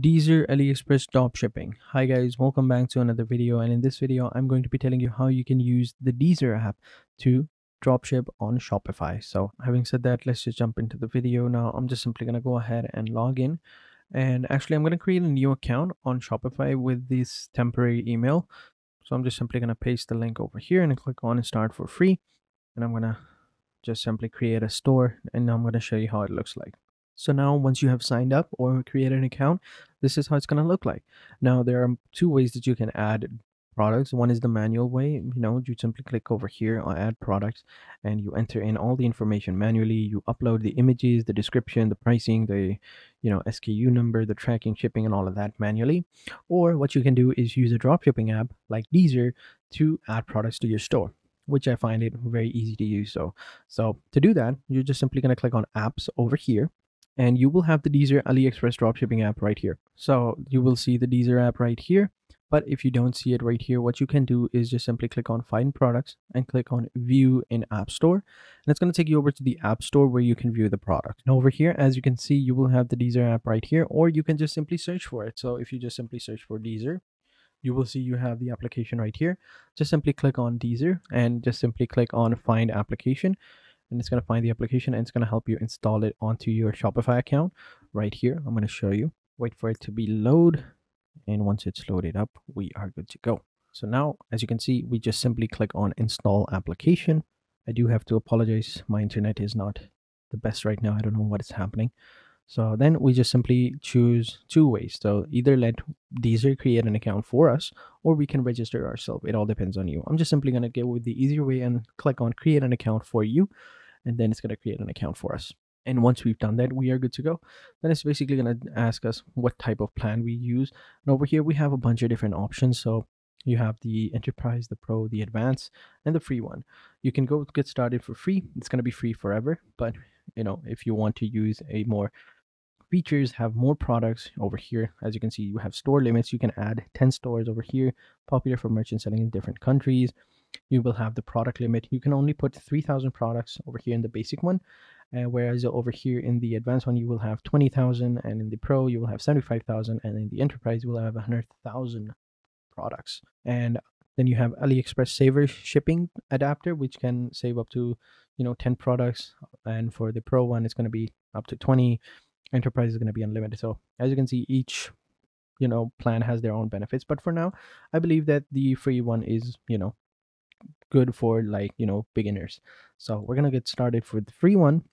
DSers AliExpress drop shipping. Hi guys, welcome back to another video and in this video I'm going to be telling you how you can use the DSers app to dropship on Shopify. So having said that, let's just jump into the video now. I'm just simply going to go ahead and log in and actually I'm going to create a new account on Shopify with this temporary email. So I'm just simply going to paste the link over here and click on and start for free and I'm going to just simply create a store and I'm going to show you how it looks like. So now once you have signed up or created an account, this is how it's going to look like. Now there are two ways that you can add products. One is the manual way, you know, you simply click over here on add products and you enter in all the information manually. You upload the images, the description, the pricing, the, you know, SKU number, the tracking, shipping and all of that manually. Or what you can do is use a dropshipping app like DSers to add products to your store which I find it very easy to use. So, so to do that, you're just simply going to click on apps over here and you will have the DSers AliExpress dropshipping app right here. So you will see the DSers app right here. But if you don't see it right here, what you can do is just simply click on find products and click on view in app store. And it's going to take you over to the app store where you can view the product. And over here, as you can see, you will have the DSers app right here, or you can just simply search for it. So if you just simply search for DSers, you will see you have the application right here. Just simply click on DSers and just simply click on find application and it's going to find the application and it's going to help you install it onto your Shopify account right here. I'm going to show you. Wait for it to be load. And once it's loaded up, we are good to go. So now, as you can see, we just simply click on install application. I do have to apologize. My internet is not the best right now. I don't know what is happening. So then we just simply choose two ways. So either let DSers create an account for us or we can register ourselves. It all depends on you. I'm just simply going to go with the easier way and click on create an account for you. And then it's going to create an account for us. And once we've done that, we are good to go. Then it's basically going to ask us what type of plan we use. And over here, we have a bunch of different options. So you have the enterprise the pro the advanced and the free one you can go get started for free it's going to be free forever but you know if you want to use a more features have more products over here as you can see you have store limits you can add 10 stores over here popular for merchants selling in different countries you will have the product limit. You can only put 3000 products over here in the basic one uh, whereas over here in the advanced one you will have 20000 and in the pro you will have 75000 and in the enterprise you will have 100000 products. And then you have aliexpress saver shipping adapter which can save up to you know 10 products. And for the pro one it's going to be up to 20 enterprise is going to be unlimited. So as you can see each you know plan has their own benefits. But for now i believe that the free one is you know good for like you know beginners. So we're to get started for the free one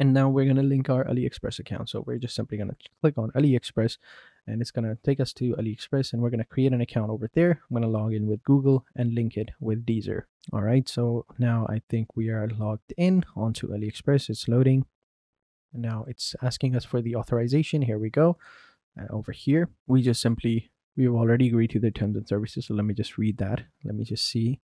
and now we're to link our aliexpress account. So we're just simply to click on aliexpress and it's to take us to aliexpress and we're to create an account over there. I'm to log in with google and link it with DSers. All right so now i think we are logged in onto aliexpress. It's loading. And now it's asking us for the authorization. Here we go. And over here, we just simply, we've already agreed to the terms and services. So let me just read that. Let me just see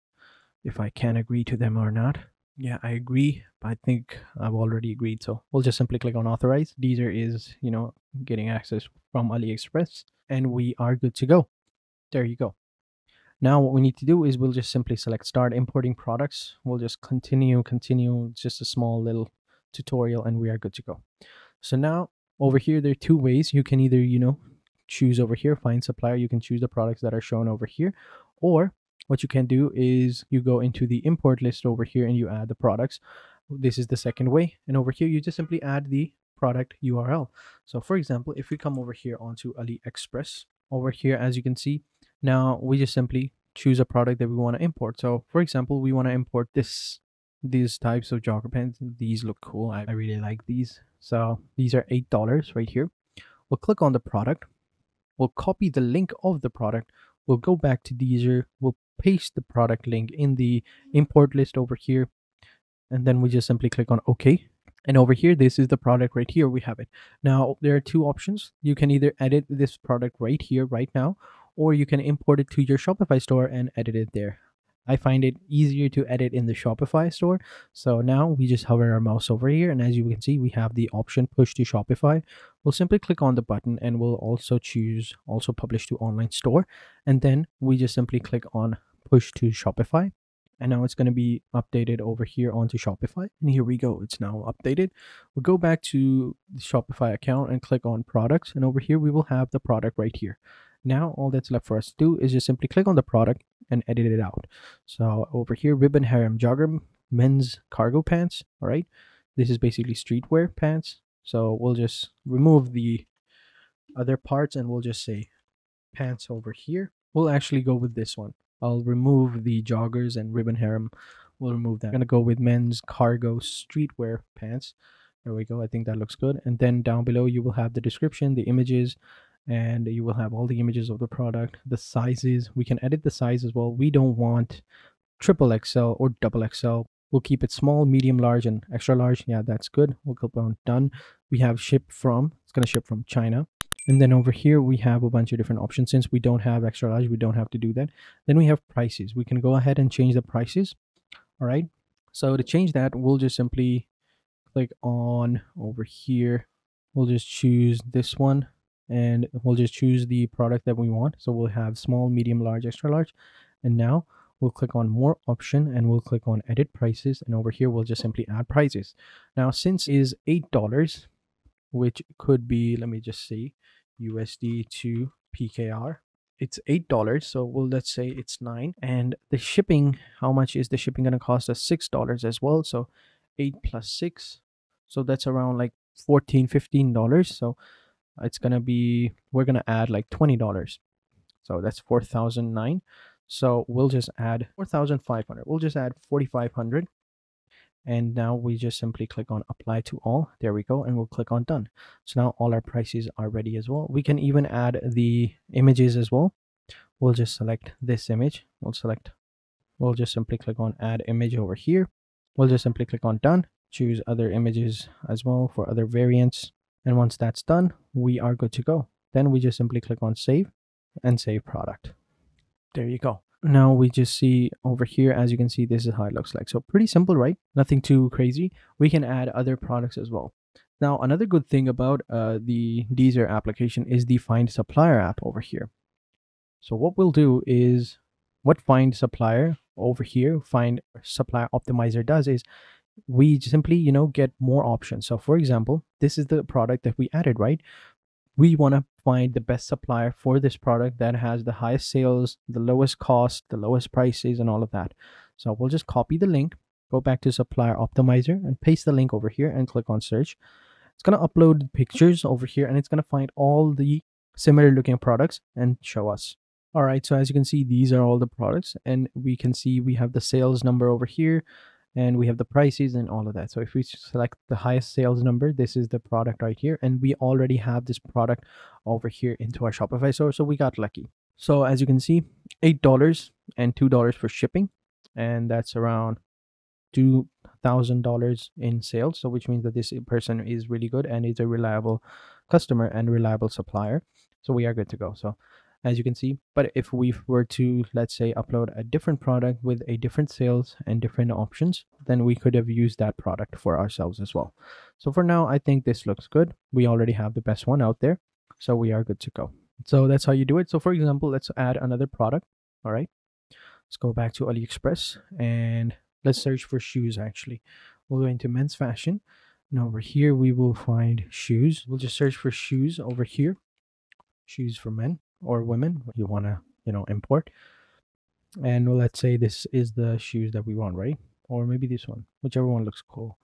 if I can agree to them or not. Yeah, I agree, I think I've already agreed. So we'll just simply click on authorize. DSers is, you know, getting access from AliExpress and we are good to go. There you go. Now what we need to do is we'll just simply select start importing products. We'll just continue, continue, just a small little tutorial and we are good to go. So now over here, there are two ways. You can either, you know, choose over here, find supplier. You can choose the products that are shown over here. Or what you can do is you go into the import list over here and you add the products. This is the second way. And over here, you just simply add the product URL. So for example, if we come over here onto AliExpress, over here, as you can see, now we just simply choose a product that we want to import. So for example, we want to import this these types of jogger pants these look cool I, I really like these so these are eight dollars right here we'll click on the product we'll copy the link of the product. We'll go back to DSers. We'll paste the product link in the import list over here. And then we just simply click on OK. And over here this is the product right here. We have it. Now there are two options. You can either edit this product right here right now or you can import it to your Shopify store and edit it there I find it easier to edit in the Shopify store. So now we just hover our mouse over here and as you can see, we have the option push to Shopify. We'll simply click on the button and we'll also choose also publish to online store. And then we just simply click on push to Shopify. and now it's going to be updated over here onto Shopify. And here we go. It's now updated. We'll go back to the Shopify account and click on products. And over here, we will have the product right here. Now, all that's left for us to do is just simply click on the product and edit it out. So over here, ribbon harem jogger men's cargo pants. All right. This is basically streetwear pants. So we'll just remove the other parts and we'll just say pants over here. We'll actually go with this one. I'll remove the joggers and ribbon harem. We'll remove that. I'm going to go with men's cargo streetwear pants. There we go. I think that looks good. And then down below, you will have the description, the images, and you will have all the images of the product, the sizes. We can edit the size as well. We don't want triple XL or double XL. We'll keep it small, medium, large, and extra large. Yeah, that's good. We'll click on done. We have ship from, it's going to ship from China. And then over here, we have a bunch of different options. Since we don't have extra large, we don't have to do that. Then we have prices. We can go ahead and change the prices. All right. So to change that, we'll just simply click on over here. We'll just choose this one and we'll just choose the product that we want. So we'll have small, medium, large, extra large. And now we'll click on more option and we'll click on edit prices. And over here, we'll just simply add prices. Now, since is $8, which could be, let me just see, USD to PKR. It's eight dollars, so well let's say it's nine. And the shipping, how much is the shipping gonna cost us? Six dollars as well. So eight plus six. So that's around like 14 15 dollars. So it's gonna be we're gonna add like twenty dollars. So that's four thousand nine. So we'll just add 4,500. We'll just add 4,500 and now we just simply click on apply to all. There we go and we'll click on done. So now all our prices are ready as well. We can even add the images as well. We'll just select this image. We'll select we'll just simply click on add image over here. We'll just simply click on done. Choose other images as well for other variants and once that's done we are good to go. Then we just simply click on save and save product. There you go. Now we just see over here as you can see this is how it looks like. So pretty simple right? Nothing too crazy. We can add other products as well. Now another good thing about uh, the DSers application is the find supplier app over here. So what we'll do is what find supplier over here find supplier optimizer does is we simply you know get more options so for example this is the product that we added right we want to find the best supplier for this product that has the highest sales, the lowest cost, the lowest prices, and all of that. So we'll just copy the link, go back to supplier optimizer and paste the link over here and click on search. It's going to upload pictures over here and it's going to find all the similar looking products and show us. All right, so as you can see, these are all the products and we can see we have the sales number over here and we have the prices and all of that. So if we select the highest sales number this is the product right here and we already have this product over here into our shopify store so we got lucky. So as you can see eight dollars and two dollars for shipping and that's around two thousand dollars in sales so which means that this person is really good and is a reliable customer and reliable supplier. So we are good to go. So as you can see. But if we were to let's say upload a different product with a different sales and different options then we could have used that product for ourselves as well. So for now i think this looks good. We already have the best one out there so we are good to go. So that's how you do it. So for example let's add another product. All right. Let's go back to aliexpress and let's search for shoes actually. We'll go into men's fashion and over here we will find shoes. We'll just search for shoes over here. Shoes for men or women you want to you know import. And let's say this is the shoes that we want right? Or maybe this one whichever one looks cool.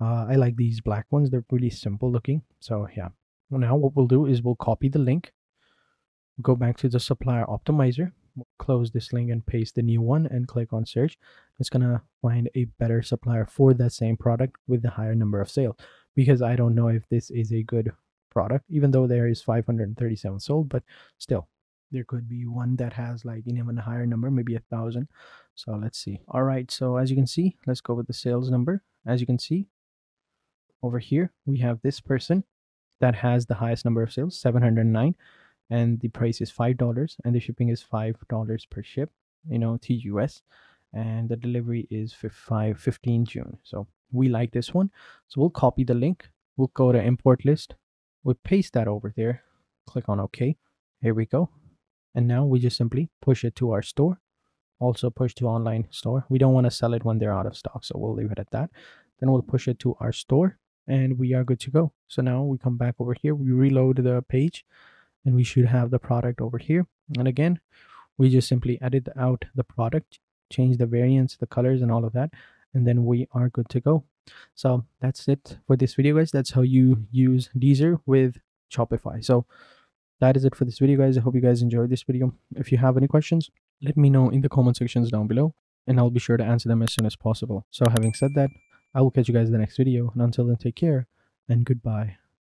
Uh, i like these black ones. They're really simple looking. So yeah. Now what we'll do is we'll copy the link go back to the supplier optimizer close this link and paste the new one and click on search. It's gonna find a better supplier for that same product with the higher number of sales. Because i don't know if this is a good product, even though there is 537 sold, but still there could be one that has like an even higher number, maybe a thousand. So let's see. All right. So as you can see, let's go with the sales number. As you can see over here, we have this person that has the highest number of sales, 709 and the price is five dollars and the shipping is five dollars per ship you know TUS and the delivery is 5 15 June so we like this one so we'll copy the link we'll go to import list we paste that over there click on ok here we go and now we just simply push it to our store also push to online store. We don't want to sell it when they're out of stock, so we'll leave it at that. Then we'll push it to our store and we are good to go. So now we come back over here, we reload the page and we should have the product over here. And again, we just simply edit out the product, change the variants, the colors and all of that. And then we are good to go. So that's it for this video guys. That's how you use DSers with Shopify. So that is it for this video guys. I hope you guys enjoyed this video. If you have any questions, let me know in the comment sections down below and I'll be sure to answer them as soon as possible. So having said that, I will catch you guys in the next video and until then take care and goodbye.